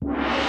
you